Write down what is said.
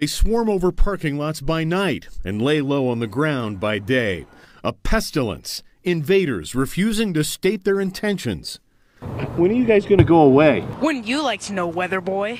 They swarm over parking lots by night and lay low on the ground by day. A pestilence. Invaders refusing to state their intentions. When are you guys going to go away? Wouldn't you like to know, Weather Boy?